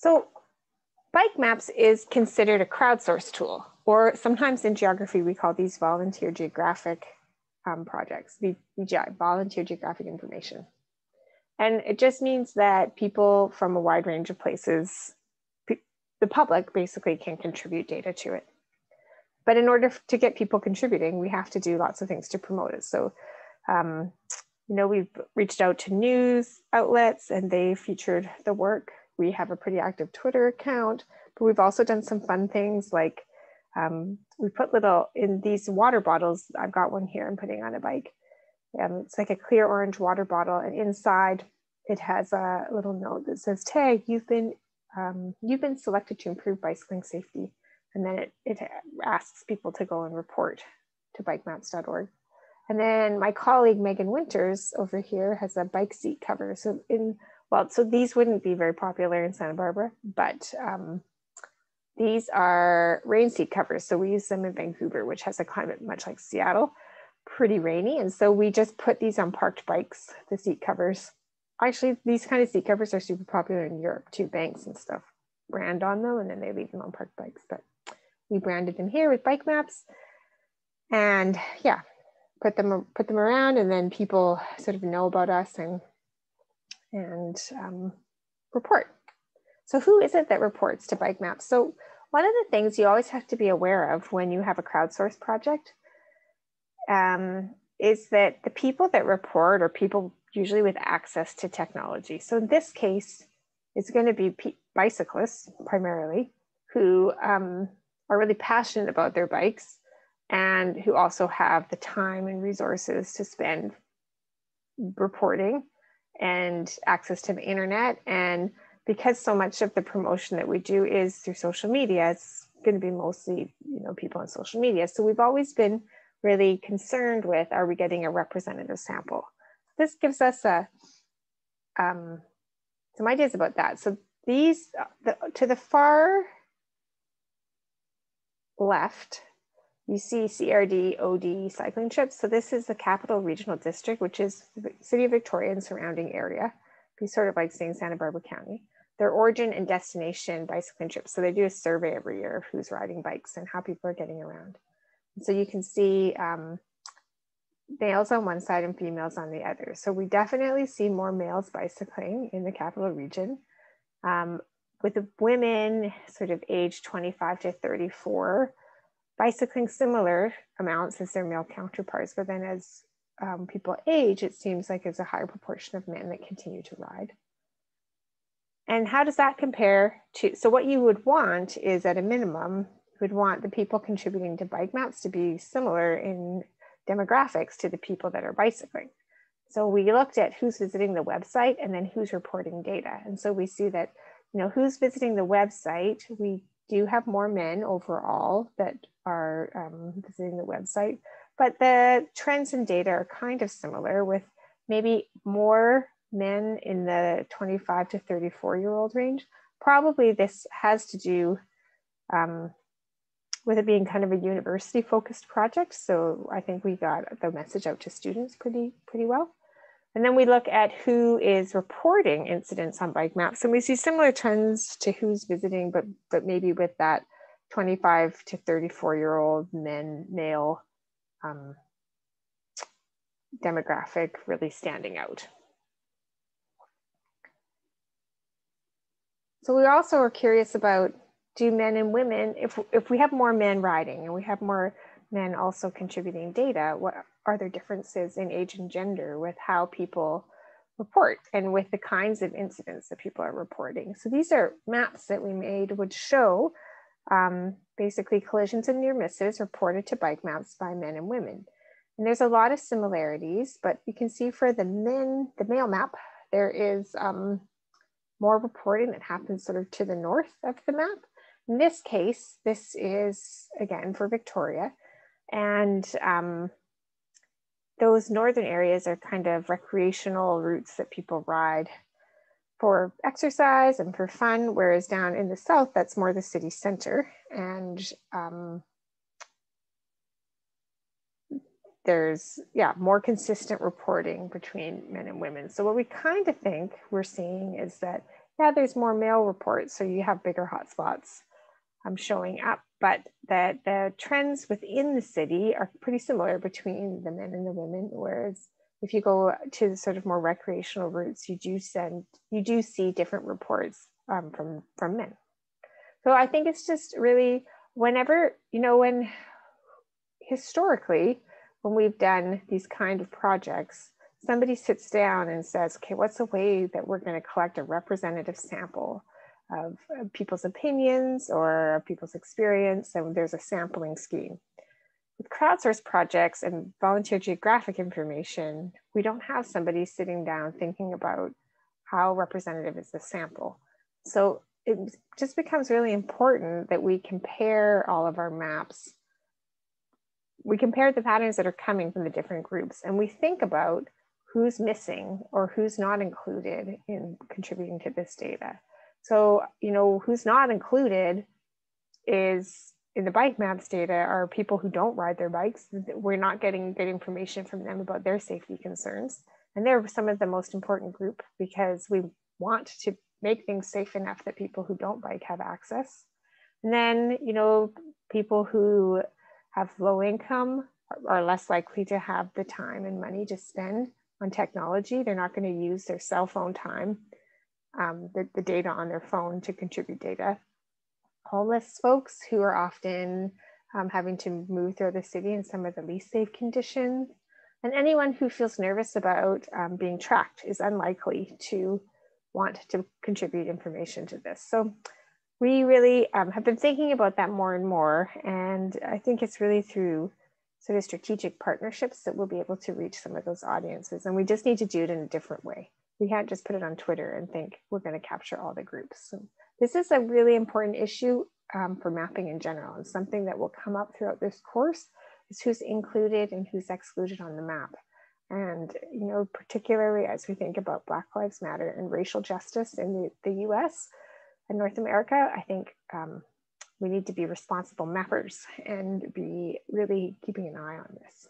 So bike maps is considered a crowdsourced tool, or sometimes in geography, we call these volunteer geographic um, projects, VGI, volunteer geographic information. And it just means that people from a wide range of places, the public basically can contribute data to it. But in order to get people contributing, we have to do lots of things to promote it. So, um, you know, we've reached out to news outlets and they featured the work. We have a pretty active Twitter account, but we've also done some fun things like um, we put little in these water bottles. I've got one here I'm putting on a bike. Um, it's like a clear orange water bottle, and inside it has a little note that says, "Tag, you've been um, you've been selected to improve bicycling safety." And then it, it asks people to go and report to bikemaps.org. And then my colleague Meghan Winters over here has a bike seat cover. So in well, so these wouldn't be very popular in Santa Barbara, but um, these are rain seat covers. So we use them in Vancouver, which has a climate much like Seattle, pretty rainy. And so we just put these on parked bikes, the seat covers. Actually, these kind of seat covers are super popular in Europe too, banks and stuff brand on them and then they leave them on parked bikes. But we branded them here with bike maps. And yeah, put them put them around and then people sort of know about us and and um, report. So who is it that reports to bike maps? So one of the things you always have to be aware of when you have a crowdsourced project um, is that the people that report are people usually with access to technology. So in this case, it's going to be bicyclists primarily who um, are really passionate about their bikes and who also have the time and resources to spend reporting and access to the internet. And because so much of the promotion that we do is through social media, it's going to be mostly, you know, people on social media. So we've always been really concerned with, are we getting a representative sample? This gives us a, um, some ideas about that. So these, the, to the far left, you see CRD OD cycling trips. So this is the Capital Regional District, which is the City of Victoria and surrounding area. Be sort of like saying Santa Barbara County. Their origin and destination bicycling trips. So they do a survey every year of who's riding bikes and how people are getting around. And so you can see um, males on one side and females on the other. So we definitely see more males bicycling in the capital region. Um, with the women sort of age 25 to 34, bicycling similar amounts as their male counterparts, but then as um, people age, it seems like it's a higher proportion of men that continue to ride. And how does that compare to? So, what you would want is at a minimum, you would want the people contributing to bike maps to be similar in demographics to the people that are bicycling. So, we looked at who's visiting the website and then who's reporting data. And so, we see that you know, who's visiting the website, we do have more men overall that are um, visiting the website, but the trends and data are kind of similar with maybe more men in the 25 to 34 year old range. Probably this has to do um, with it being kind of a university focused project. So I think we got the message out to students pretty, pretty well. And then we look at who is reporting incidents on bike maps. And we see similar trends to who's visiting, but, but maybe with that 25 to 34 year old men, male um, demographic really standing out. So we also are curious about do men and women, if, if we have more men riding and we have more men also contributing data, what are there differences in age and gender with how people report and with the kinds of incidents that people are reporting. So these are maps that we made would show um, basically collisions and near misses reported to bike maps by men and women. And there's a lot of similarities, but you can see for the men, the male map, there is um, more reporting that happens sort of to the north of the map. In this case, this is again for Victoria. And um, those northern areas are kind of recreational routes that people ride for exercise and for fun, whereas down in the south, that's more the city center. And um, there's, yeah, more consistent reporting between men and women. So what we kind of think we're seeing is that yeah, there's more male reports, so you have bigger hotspots um, showing up, but the, the trends within the city are pretty similar between the men and the women, whereas if you go to the sort of more recreational routes, you do send you do see different reports um, from from men. So I think it's just really whenever you know when historically when we've done these kind of projects, somebody sits down and says, okay, what's a way that we're going to collect a representative sample of people's opinions or people's experience, and there's a sampling scheme. With crowdsourced projects and volunteer geographic information, we don't have somebody sitting down thinking about how representative is the sample. So it just becomes really important that we compare all of our maps. We compare the patterns that are coming from the different groups and we think about who's missing or who's not included in contributing to this data. So, you know, who's not included is in the bike maps data are people who don't ride their bikes. We're not getting good information from them about their safety concerns. And they're some of the most important group because we want to make things safe enough that people who don't bike have access. And then, you know, people who have low income are less likely to have the time and money to spend on technology. They're not going to use their cell phone time, um, the, the data on their phone to contribute data homeless folks who are often um, having to move through the city in some of the least safe conditions. And anyone who feels nervous about um, being tracked is unlikely to want to contribute information to this. So we really um, have been thinking about that more and more. And I think it's really through sort of strategic partnerships that we'll be able to reach some of those audiences. And we just need to do it in a different way. We can't just put it on Twitter and think we're going to capture all the groups. So this is a really important issue um, for mapping in general and something that will come up throughout this course is who's included and who's excluded on the map. And, you know, particularly as we think about Black Lives Matter and racial justice in the, the US and North America, I think um, we need to be responsible mappers and be really keeping an eye on this.